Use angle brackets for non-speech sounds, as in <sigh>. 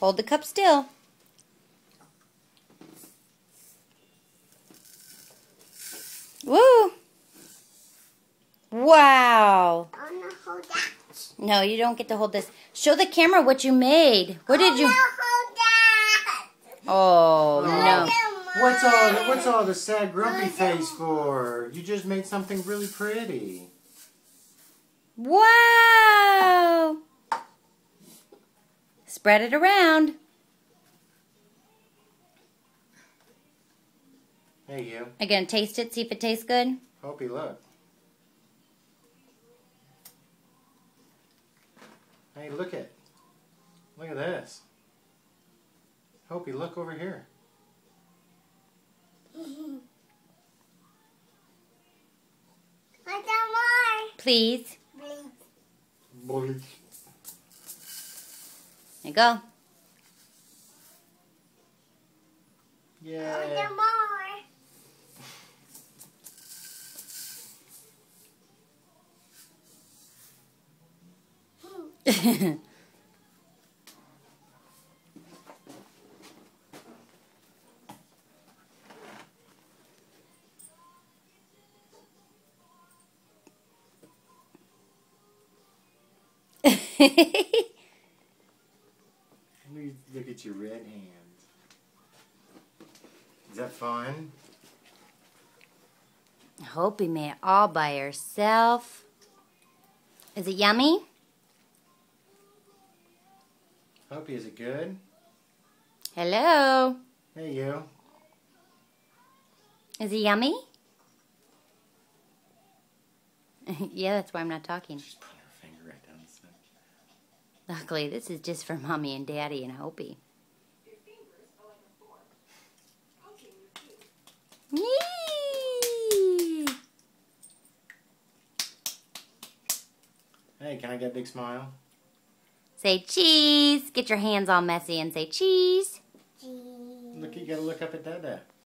Hold the cup still. Woo! Wow! I wanna hold. No, you don't get to hold this. Show the camera what you made. What did you? Oh no! What's all the, what's all the sad grumpy face for? You just made something really pretty. Wow! Spread it around. Hey you. I'm gonna taste it. See if it tastes good. Hopi, look. Hey, look at. Look at this. Hopi, look over here. <laughs> I got more. Please. Please. Boy. There you go. I Yeah. got more. Let <laughs> me look at your red hand. Is that fun? I Hope he made it all by herself. Is it yummy? Hopi, is it good? Hello. Hey you. Is it yummy? <laughs> yeah, that's why I'm not talking. Luckily, this is just for mommy and daddy and Hopi. Yee! Hey, can I get a big smile? Say cheese. Get your hands all messy and say cheese. Gee. Look, you gotta look up at Dada.